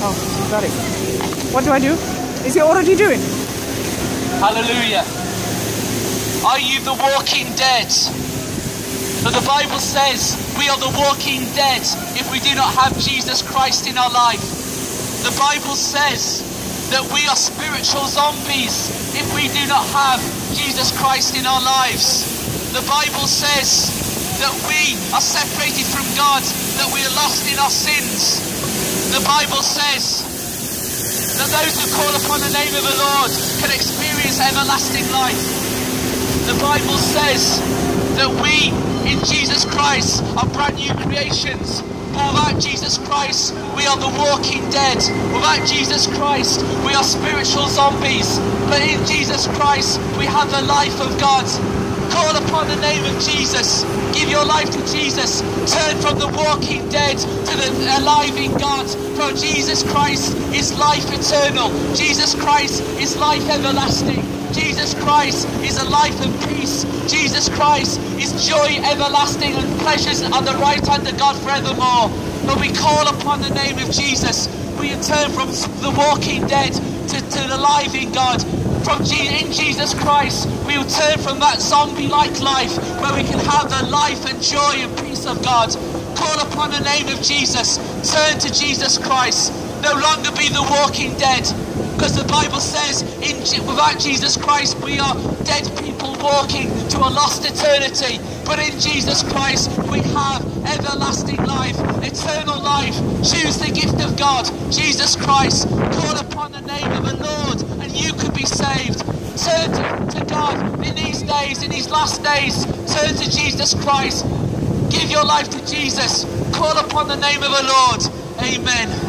Oh, got it. What do I do? Is he already doing? Hallelujah. Are you the walking dead? For the Bible says we are the walking dead if we do not have Jesus Christ in our life. The Bible says that we are spiritual zombies if we do not have Jesus Christ in our lives. The Bible says that we are separated from God, that we are lost in our sins. The Bible says that those who call upon the name of the Lord can experience everlasting life. The Bible says that we in Jesus Christ are brand new creations. But without Jesus Christ, we are the walking dead. Without Jesus Christ, we are spiritual zombies. But in Jesus Christ, we have the life of God. Call upon the name of Jesus. Give your life to Jesus. Turn from the walking dead to the alive in God. For Jesus Christ is life eternal. Jesus Christ is life everlasting. Jesus Christ is a life of peace. Jesus Christ is joy everlasting and pleasures on the right hand of God forevermore. But we call upon the name of Jesus. We turn from the walking dead to, to the life in God. From in Jesus Christ, we will turn from that zombie-like life where we can have the life and joy and peace of God. Call upon the name of Jesus. Turn to Jesus Christ. No longer be the walking dead. Because the Bible says, in, without Jesus Christ, we are dead people walking to a lost eternity. But in Jesus Christ, we have everlasting life, eternal life. Choose the gift of God, Jesus Christ. Call upon the name of the Lord, and you saved. Turn to, to God in these days, in these last days. Turn to Jesus Christ. Give your life to Jesus. Call upon the name of the Lord. Amen.